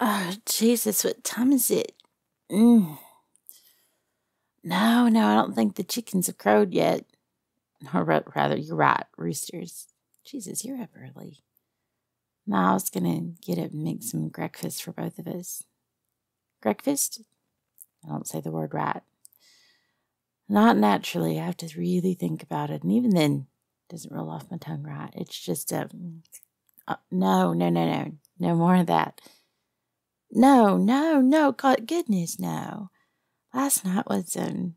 Oh, Jesus, what time is it? Mm. No, no, I don't think the chickens have crowed yet. Or rather, you're right, roosters. Jesus, you're up early. No, I was gonna get up and make some breakfast for both of us. Breakfast? I don't say the word right. Not naturally. I have to really think about it, and even then, it doesn't roll off my tongue right. It's just a, uh, no, no, no, no, no more of that. No, no, no, God, goodness, no. Last night was um,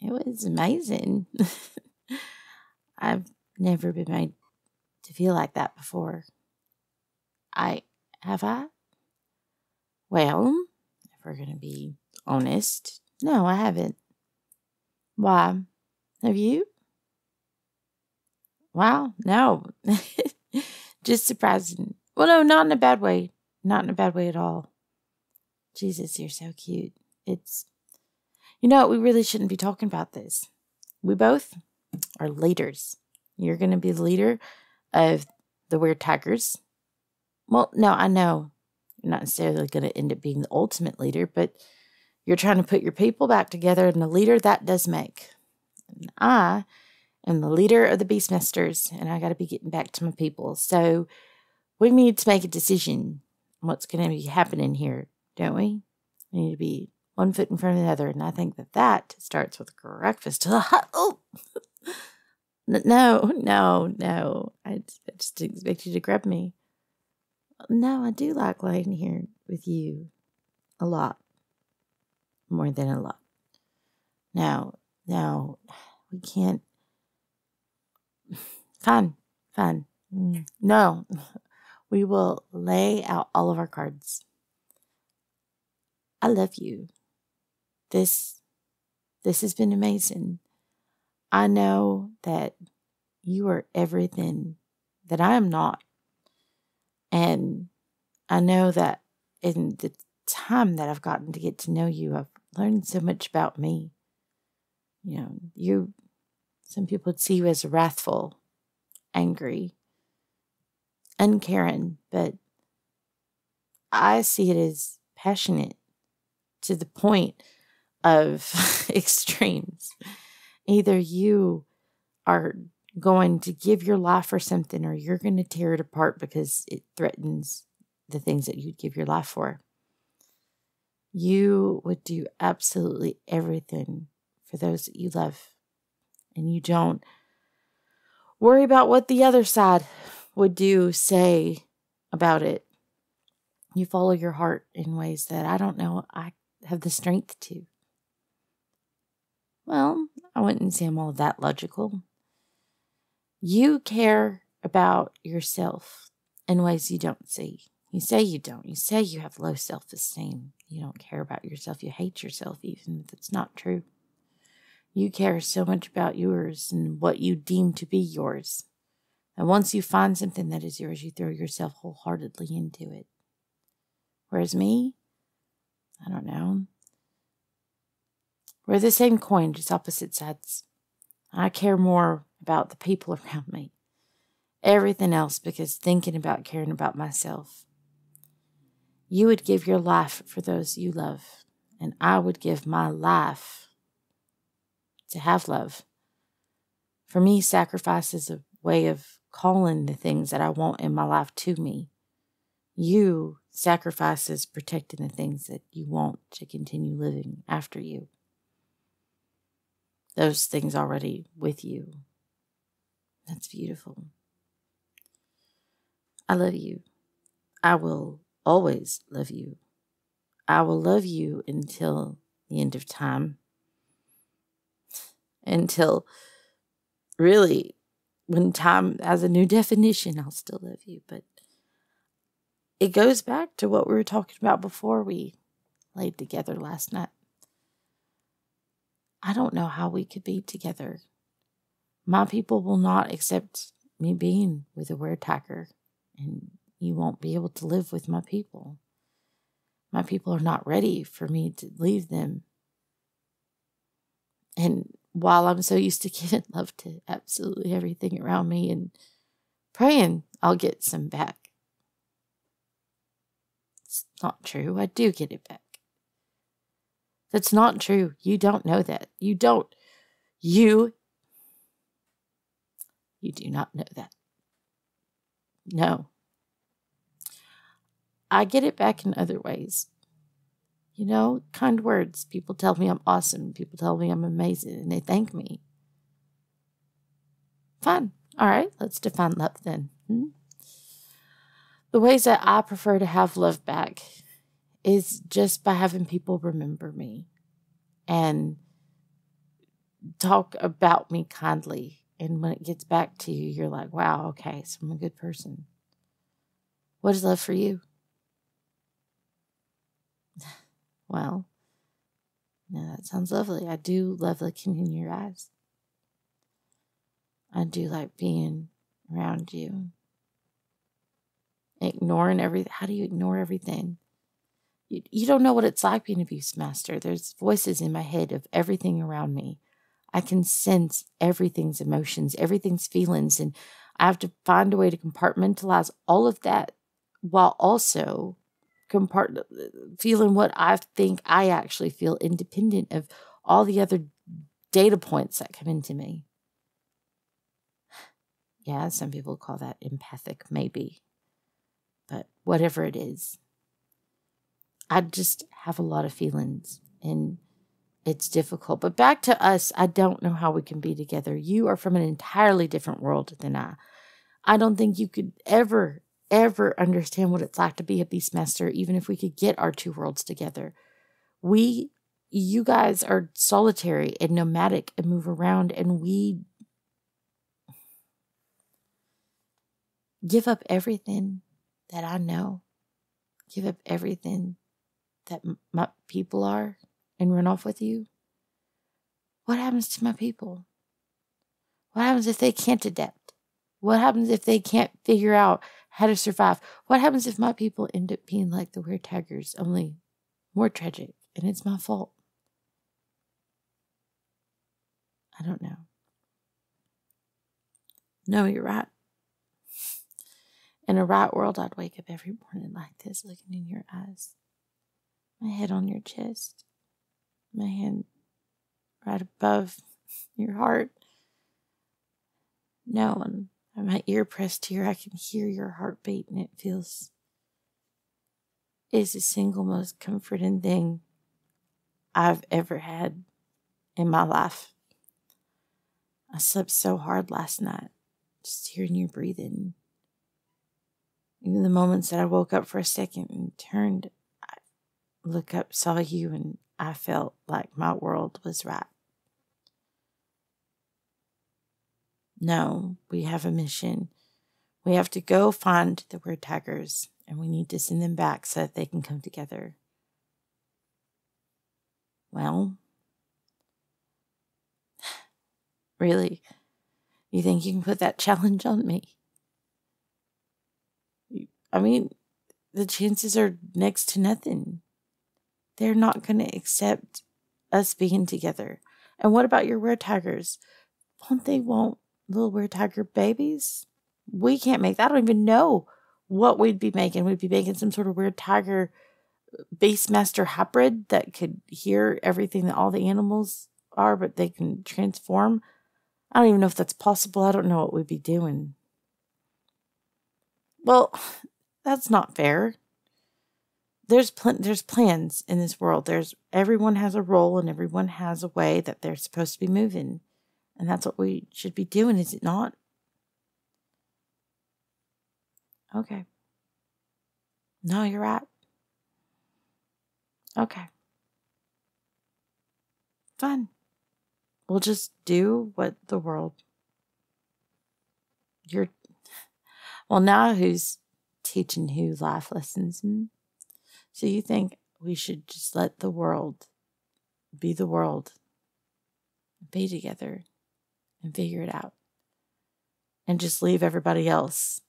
it was amazing. I've never been made to feel like that before. I have I? Well, if we're gonna be honest, no, I haven't. Why? Have you? Wow, no. Just surprising. Well, no, not in a bad way. Not in a bad way at all. Jesus, you're so cute. It's, you know, we really shouldn't be talking about this. We both are leaders. You're going to be the leader of the Weretigers. Well, no, I know you're not necessarily going to end up being the ultimate leader, but you're trying to put your people back together, and the leader that does make. And I am the leader of the Beastmasters, and I got to be getting back to my people. So we need to make a decision on what's going to be happening here, don't we? We need to be one foot in front of the other, and I think that that starts with breakfast. oh. No, no, no. I just expect you to grab me. No, I do like laying here with you a lot. More than a lot. Now, now, we can't. Fine, fine. Mm, no, we will lay out all of our cards. I love you. This, this has been amazing. I know that you are everything that I am not. And I know that in the time that I've gotten to get to know you, I've learned so much about me. You know, you, some people would see you as wrathful, angry, uncaring, but I see it as passionate to the point of extremes. Either you are going to give your life for something or you're going to tear it apart because it threatens the things that you'd give your life for. You would do absolutely everything for those that you love. And you don't worry about what the other side would do, say about it. You follow your heart in ways that I don't know I have the strength to. Well, I wouldn't say I'm all that logical. You care about yourself in ways you don't see. You say you don't. You say you have low self esteem. You don't care about yourself. You hate yourself, even if it's not true. You care so much about yours and what you deem to be yours. And once you find something that is yours, you throw yourself wholeheartedly into it. Whereas me, I don't know. We're the same coin, just opposite sides. I care more about the people around me. Everything else because thinking about caring about myself. You would give your life for those you love, and I would give my life to have love. For me, sacrifice is a way of calling the things that I want in my life to me. You sacrifices protecting the things that you want to continue living after you those things already with you. That's beautiful. I love you. I will always love you. I will love you until the end of time. Until really, when time has a new definition, I'll still love you. But it goes back to what we were talking about before we laid together last night. I don't know how we could be together. My people will not accept me being with a weretiger, and you won't be able to live with my people. My people are not ready for me to leave them. And while I'm so used to giving love to absolutely everything around me and praying I'll get some back, That's not true. I do get it back. That's not true. You don't know that. You don't. You. You do not know that. No. I get it back in other ways. You know, kind words. People tell me I'm awesome. People tell me I'm amazing and they thank me. Fine. All right, let's define love then. Hmm? The ways that I prefer to have love back is just by having people remember me and talk about me kindly. And when it gets back to you, you're like, wow, okay, so I'm a good person. What is love for you? well, no, that sounds lovely. I do love looking in your eyes. I do like being around you. Ignoring everything. How do you ignore everything? You, you don't know what it's like being a abuse master. There's voices in my head of everything around me. I can sense everything's emotions, everything's feelings, and I have to find a way to compartmentalize all of that while also compart- feeling what I think I actually feel independent of all the other data points that come into me. Yeah, some people call that empathic, maybe. But whatever it is, I just have a lot of feelings and it's difficult. But back to us, I don't know how we can be together. You are from an entirely different world than I. I don't think you could ever, ever understand what it's like to be a Beastmaster, even if we could get our two worlds together. We, you guys are solitary and nomadic and move around, and we give up everything that I know, give up everything that my people are, and run off with you? What happens to my people? What happens if they can't adapt? What happens if they can't figure out how to survive? What happens if my people end up being like the weretigers, only more tragic, and it's my fault? I don't know. No, you're right. In a right world, I'd wake up every morning like this, looking in your eyes, my head on your chest, my hand right above your heart. No, and my ear pressed here, I can hear your heartbeat, and it feels is the single most comforting thing I've ever had in my life. I slept so hard last night, just hearing you breathing even the moments that I woke up for a second and turned, I look up, saw you, and I felt like my world was right. No, we have a mission. We have to go find the weretigers, and we need to send them back so that they can come together. Well, really, you think you can put that challenge on me? I mean, the chances are next to nothing. They're not going to accept us being together. And what about your weretigers? Won't they want little weretiger babies? We can't make that. I don't even know what we'd be making. We'd be making some sort of weretiger uh, Beastmaster hybrid that could hear everything that all the animals are, but they can transform. I don't even know if that's possible. I don't know what we'd be doing. Well, that's not fair. There's pl- there's plans in this world. There's everyone has a role and everyone has a way that they're supposed to be moving. And that's what we should be doing, is it not? Okay. No, you're right. Okay. Fine. We'll just do what the world. You're. Well, now who's teaching who life lessons. So you think we should just let the world be the world, be together, and figure it out, and just leave everybody else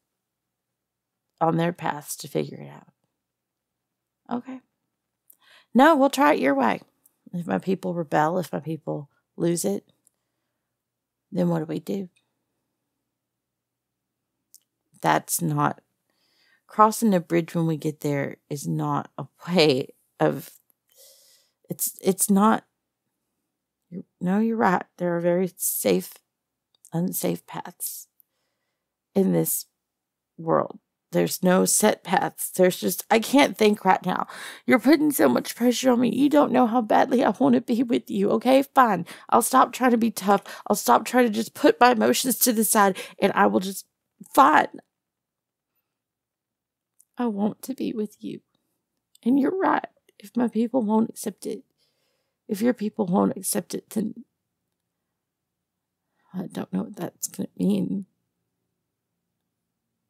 on their paths to figure it out. Okay. No, we'll try it your way. If my people rebel, if my people lose it, then what do we do? That's not crossing the bridge when we get there is not a way of it's it's not no you're right. There are very safe unsafe paths in this world. There's no set paths. There's just i can't think right now. You're putting so much pressure on me. You don't know how badly i want to be with you okay? Fine. I'll stop trying to be tough. I'll stop trying to just put my emotions to the side and i will just fine I want to be with you. And you're right. If my people won't accept it, if your people won't accept it, then I don't know what that's going to mean.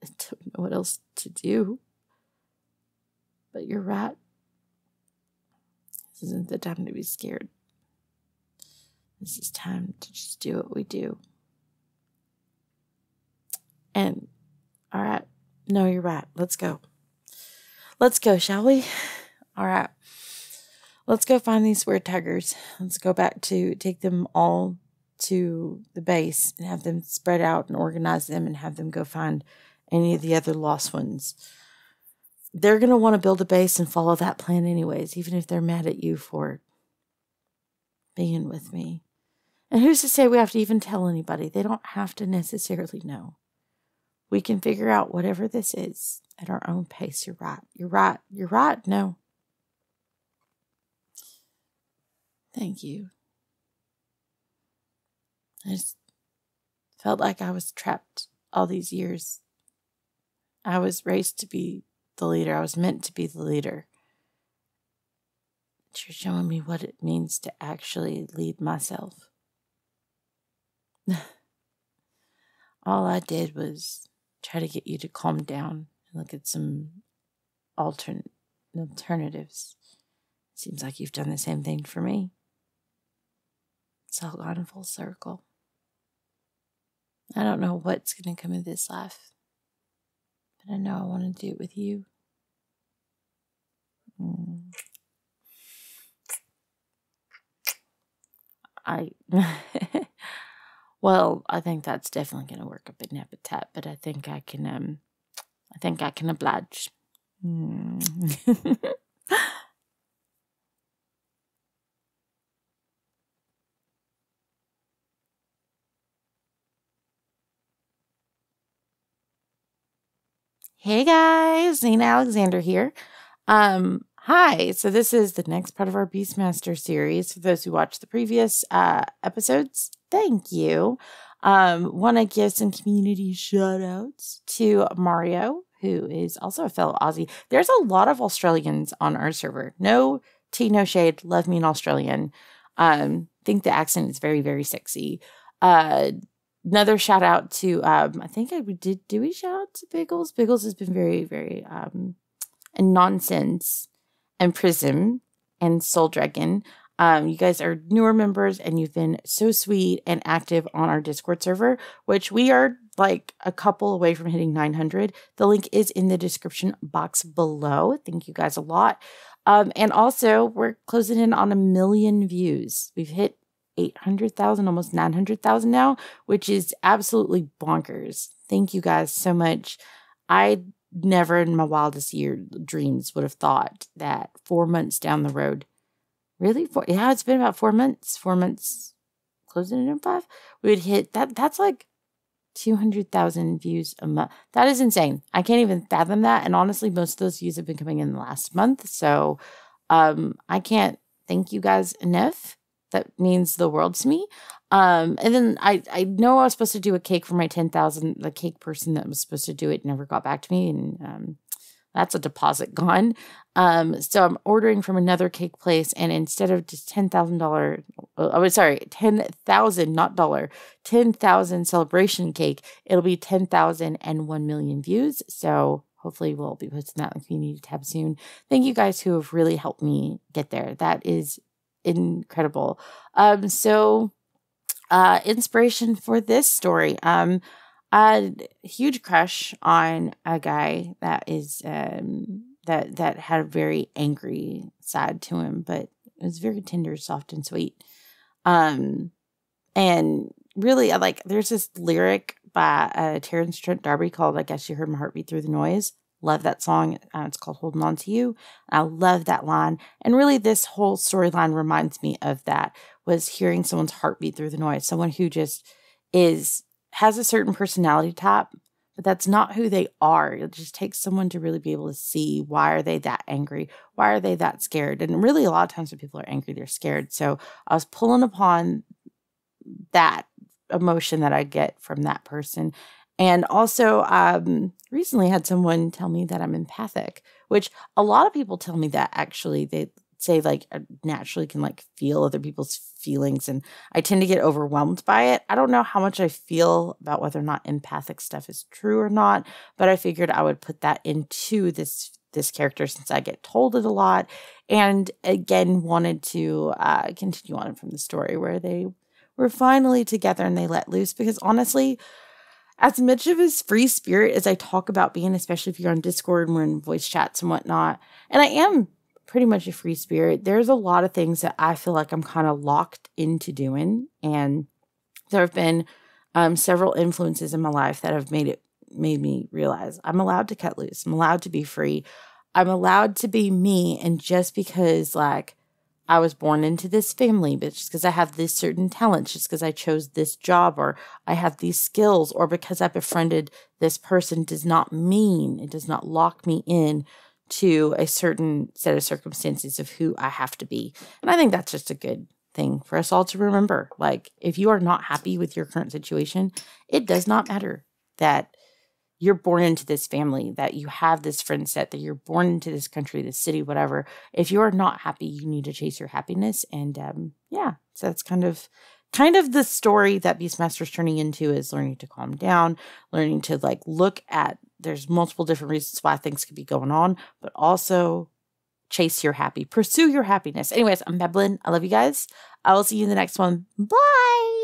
I don't know what else to do. But you're right. This isn't the time to be scared. This is time to just do what we do. And, all right. No, you're right. Let's go. Let's go, shall we? All right. Let's go find these weretigers. Let's go back to take them all to the base and have them spread out and organize them and have them go find any of the other lost ones. They're going to want to build a base and follow that plan, anyways, even if they're mad at you for being with me. And who's to say we have to even tell anybody? They don't have to necessarily know. We can figure out whatever this is at our own pace. You're right. You're right. You're right. No. Thank you. I just felt like I was trapped all these years. I was raised to be the leader. I was meant to be the leader. But you're showing me what it means to actually lead myself. all I did was try to get you to calm down and look at some alternate alternatives. Seems like you've done the same thing for me. It's all gone full circle. I don't know what's going to come of this life, but I know I want to do it with you. Mm. I, well, I think that's definitely going to work up in habitat, but I think I can, um, I think I can oblige. Hmm. hey guys, Zena Alexander here. Um, hi. So this is the next part of our Beastmaster series. For those who watched the previous uh, episodes, thank you. Um, Want to give some community shout outs to Mario, who is also a fellow Aussie. There's a lot of Australians on our server. No tea, no shade. Love me an Australian. Um, think the accent is very, very sexy. Uh, another shout out to um, I think I did do we shout out to Biggles? Biggles has been very, very um and nonsense and Prism and Soul Dragon. Um, you guys are newer members and you've been so sweet and active on our Discord server, which we are like a couple away from hitting 900. The link is in the description box below. Thank you guys a lot. Um, and also, we're closing in on a million views. We've hit 800,000, almost 900,000 now, which is absolutely bonkers. Thank you guys so much. I never in my wildest year dreams would have thought that four months down the road, really? Four, yeah, it's been about four months, four months, closing in five. We would hit that. That's like 200,000 views a month. That is insane. I can't even fathom that. And honestly, most of those views have been coming in the last month. So um, I can't thank you guys enough. That means the world to me. Um, and then I, I know I was supposed to do a cake for my 10,000. The cake person that was supposed to do it never got back to me. And um, that's a deposit gone. Um, so I'm ordering from another cake place, and instead of just ten thousand dollar, uh, I was sorry, ten thousand, not dollar, ten thousand celebration cake, it'll be ten thousand and one million views. So hopefully we'll be posting that in the community tab soon. Thank you guys who have really helped me get there. That is incredible. Um, so uh, inspiration for this story. Um, I had a huge crush on a guy that is um, that that had a very angry side to him, but it was very tender, soft, and sweet. Um, and really, I like there's this lyric by uh, Terence Trent D'Arby called "I Guess You Heard My Heartbeat Through the Noise." Love that song. Uh, it's called Holding On to You. I love that line. And really, this whole storyline reminds me of that was hearing someone's heartbeat through the noise, someone who just is has a certain personality type, but that's not who they are. It just takes someone to really be able to see why are they that angry? Why are they that scared? And really a lot of times when people are angry, they're scared. So I was pulling upon that emotion that I get from that person. And also, um, recently had someone tell me that I'm empathic, which a lot of people tell me that actually they say like I naturally can like feel other people's feelings and I tend to get overwhelmed by it. I don't know how much I feel about whether or not empathic stuff is true or not, but I figured I would put that into this this character since I get told it a lot and again wanted to uh, continue on from the story where they were finally together and they let loose because honestly as much of his free spirit as I talk about being, especially if you're on Discord and we're in voice chats and whatnot, and I am pretty much a free spirit, there's a lot of things that I feel like I'm kind of locked into doing. And there have been um, several influences in my life that have made it made me realize I'm allowed to cut loose. I'm allowed to be free. I'm allowed to be me. And just because like I was born into this family, but just because I have this certain talent, just because I chose this job or I have these skills, or because I befriended this person does not mean it does not lock me in to a certain set of circumstances of who I have to be. And I think that's just a good thing for us all to remember. Like, if you are not happy with your current situation, it does not matter that you're born into this family, that you have this friend set, that you're born into this country, this city, whatever. If you are not happy, you need to chase your happiness. And um, yeah, so that's kind of kind of the story that Beastmaster's turning into is learning to calm down, learning to like look at there's multiple different reasons why things could be going on, but also chase your happy, pursue your happiness. Anyways, I'm Beblin. I love you guys. I will see you in the next one. Bye.